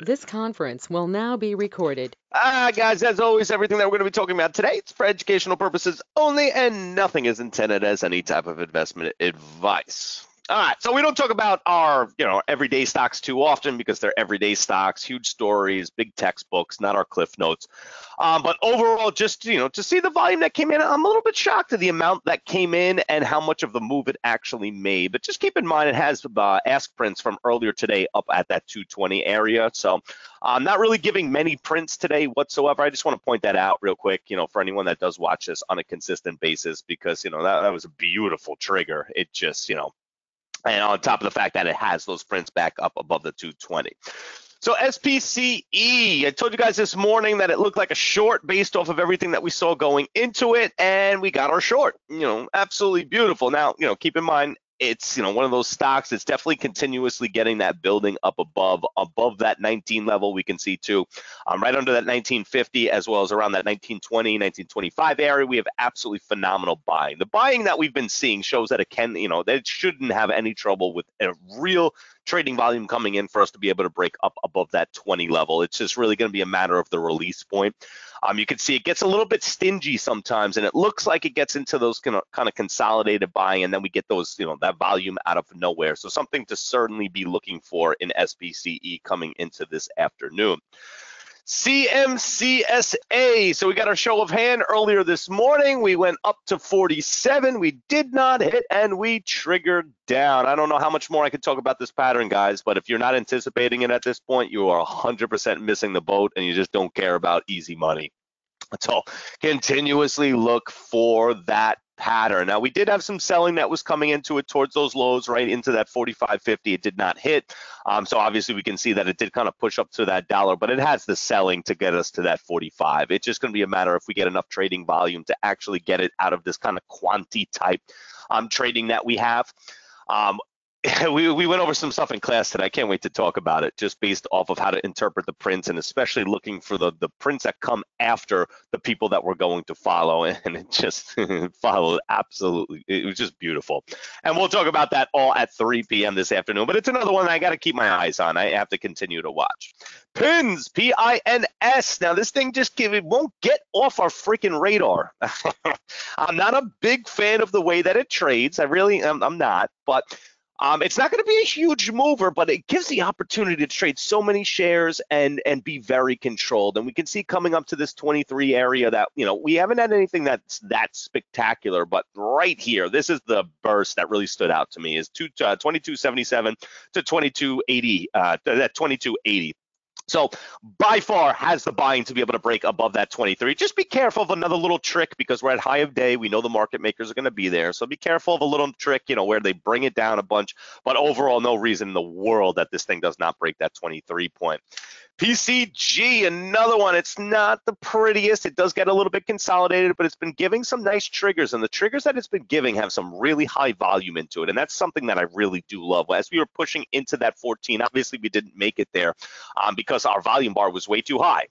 This conference will now be recorded. Ah, guys, as always, everything that we're going to be talking about today is for educational purposes only, and nothing is intended as any type of investment advice. All right, so we don't talk about our, you know, everyday stocks too often because they're everyday stocks, huge stories, big textbooks, not our cliff notes. Um, but overall, just you know, to see the volume that came in, I'm a little bit shocked at the amount that came in and how much of the move it actually made. But just keep in mind, it has uh, ask prints from earlier today up at that 220 area. So I'm not really giving many prints today whatsoever. I just want to point that out real quick, you know, for anyone that does watch this on a consistent basis, because you know that, that was a beautiful trigger. It just, you know, and on top of the fact that it has those prints back up above the 220. So SPCE, I told you guys this morning that it looked like a short based off of everything that we saw going into it, and we got our short. You know, absolutely beautiful. Now, you know, keep in mind it's you know one of those stocks that's definitely continuously getting that building up above above that 19 level we can see too um, right under that 1950 as well as around that 1920 1925 area we have absolutely phenomenal buying the buying that we've been seeing shows that it can you know that it shouldn't have any trouble with a real trading volume coming in for us to be able to break up above that 20 level. It's just really going to be a matter of the release point. Um, you can see it gets a little bit stingy sometimes, and it looks like it gets into those kind of, kind of consolidated buying, and then we get those, you know, that volume out of nowhere. So something to certainly be looking for in SPCE coming into this afternoon. CMCSA. So we got our show of hand earlier this morning. We went up to 47. We did not hit and we triggered down. I don't know how much more I could talk about this pattern, guys, but if you're not anticipating it at this point, you are 100% missing the boat and you just don't care about easy money. So continuously look for that pattern. Now we did have some selling that was coming into it towards those lows, right into that 45.50. It did not hit. Um, so obviously we can see that it did kind of push up to that dollar, but it has the selling to get us to that 45. It's just going to be a matter if we get enough trading volume to actually get it out of this kind of quanti type um, trading that we have. Um, we, we went over some stuff in class today. I can't wait to talk about it just based off of how to interpret the prints and especially looking for the, the prints that come after the people that we're going to follow. And it just followed absolutely. It was just beautiful. And we'll talk about that all at 3 p.m. this afternoon. But it's another one I got to keep my eyes on. I have to continue to watch. Pins, P I N S. Now, this thing just give, it won't get off our freaking radar. I'm not a big fan of the way that it trades. I really, I'm, I'm not. But um, it's not going to be a huge mover, but it gives the opportunity to trade so many shares and and be very controlled. And we can see coming up to this 23 area that you know we haven't had anything that's that spectacular, but right here, this is the burst that really stood out to me is two, uh, 2277 to 2280, uh, that 2280. So by far has the buying to be able to break above that 23. Just be careful of another little trick because we're at high of day. We know the market makers are going to be there. So be careful of a little trick, you know, where they bring it down a bunch. But overall, no reason in the world that this thing does not break that 23 point. PCG, another one. It's not the prettiest. It does get a little bit consolidated, but it's been giving some nice triggers, and the triggers that it's been giving have some really high volume into it, and that's something that I really do love. As we were pushing into that 14, obviously we didn't make it there um, because our volume bar was way too high.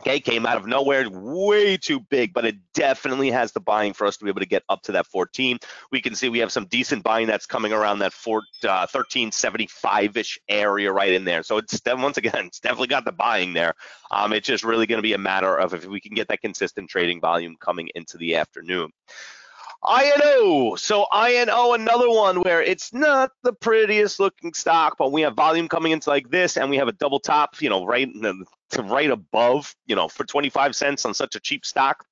Okay, came out of nowhere, way too big, but it definitely has the buying for us to be able to get up to that 14. We can see we have some decent buying that's coming around that 4, uh, 1375-ish area right in there. So it's once again, it's definitely got the buying there. Um, it's just really going to be a matter of if we can get that consistent trading volume coming into the afternoon. INO. So INO, another one where it's not the prettiest looking stock, but we have volume coming into like this, and we have a double top, you know, right to right above, you know, for 25 cents on such a cheap stock,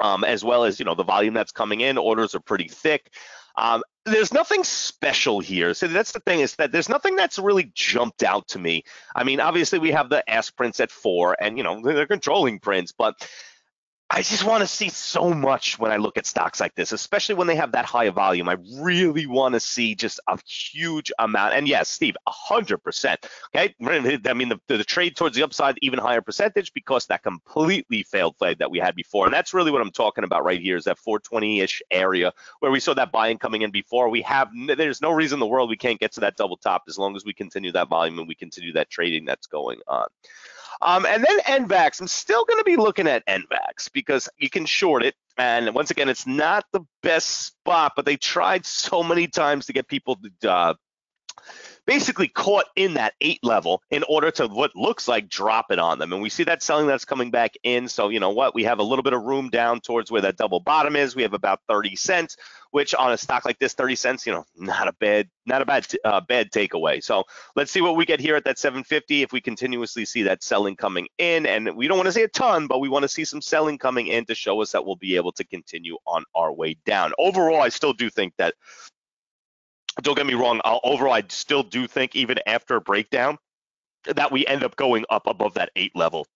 um, as well as you know the volume that's coming in. Orders are pretty thick. Um, there's nothing special here. So that's the thing is that there's nothing that's really jumped out to me. I mean, obviously we have the ask prints at four, and you know they're controlling prints, but I just want to see so much when I look at stocks like this, especially when they have that high volume. I really want to see just a huge amount. And yes, Steve, 100%. Okay. I mean, the, the trade towards the upside, even higher percentage because that completely failed flag that we had before. And that's really what I'm talking about right here is that 420 ish area where we saw that buying coming in before. We have, there's no reason in the world we can't get to that double top as long as we continue that volume and we continue that trading that's going on. Um, and then NVAX, I'm still going to be looking at NVAX because you can short it. And once again, it's not the best spot, but they tried so many times to get people to uh, basically caught in that eight level in order to what looks like drop it on them. And we see that selling that's coming back in. So, you know what? We have a little bit of room down towards where that double bottom is. We have about 30 cents, which on a stock like this, 30 cents, you know, not a bad, not a bad, uh, bad takeaway. So let's see what we get here at that 750. If we continuously see that selling coming in, and we don't want to see a ton, but we want to see some selling coming in to show us that we'll be able to continue on our way down. Overall, I still do think that don't get me wrong. I'll, overall, I still do think even after a breakdown that we end up going up above that eight level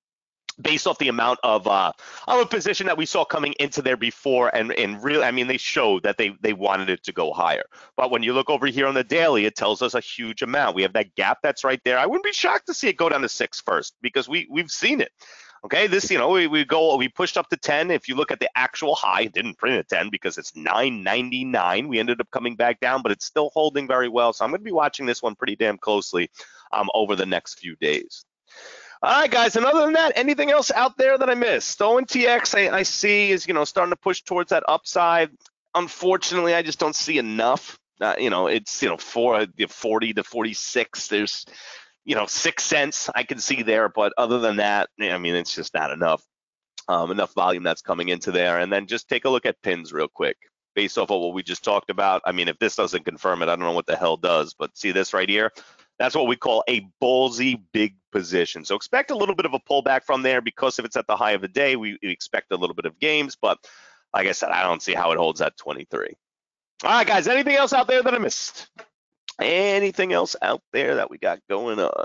based off the amount of uh, of a position that we saw coming into there before, and and really, I mean, they showed that they they wanted it to go higher. But when you look over here on the daily, it tells us a huge amount. We have that gap that's right there. I wouldn't be shocked to see it go down to six first because we we've seen it. Okay, this, you know, we, we go, we pushed up to 10. If you look at the actual high, didn't print at 10 because it's 9.99. We ended up coming back down, but it's still holding very well. So I'm going to be watching this one pretty damn closely um, over the next few days. All right, guys. And other than that, anything else out there that I missed? ONTX, I, I see is, you know, starting to push towards that upside. Unfortunately, I just don't see enough. Uh, you know, it's, you know, for 40 to 46. There's, you know, six cents I can see there, but other than that, I mean, it's just not enough. Um, enough volume that's coming into there. And then just take a look at pins real quick based off of what we just talked about. I mean, if this doesn't confirm it, I don't know what the hell does, but see this right here? That's what we call a ballsy big position. So expect a little bit of a pullback from there because if it's at the high of the day, we, we expect a little bit of games. but like I said, I don't see how it holds at 23. All right, guys, anything else out there that I missed? Anything else out there that we got going on?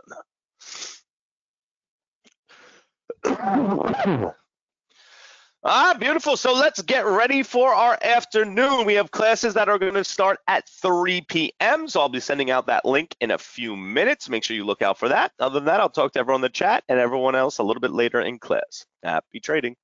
ah, beautiful. So let's get ready for our afternoon. We have classes that are going to start at 3 p.m. So I'll be sending out that link in a few minutes. Make sure you look out for that. Other than that, I'll talk to everyone in the chat and everyone else a little bit later in class. Happy trading.